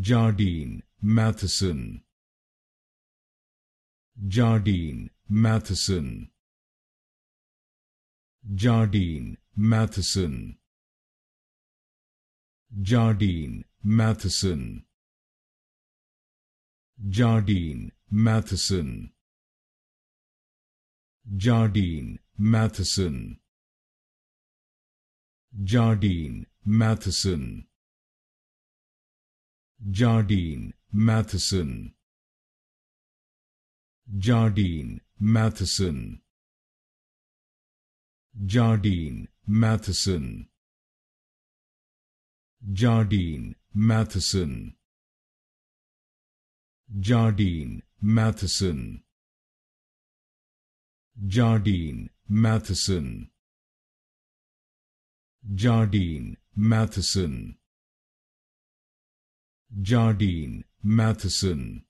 Jardine Matheson. Jardine Matheson. Jardine Matheson. Jardine Matheson. Jardine Matheson. Jardine Matheson. Jardine Matheson Jardine Matheson. Jardine Matheson. Jardine Matheson. Jardine Matheson. Jardine Matheson. Jardine Matheson. Jardine Matheson Jardine Matheson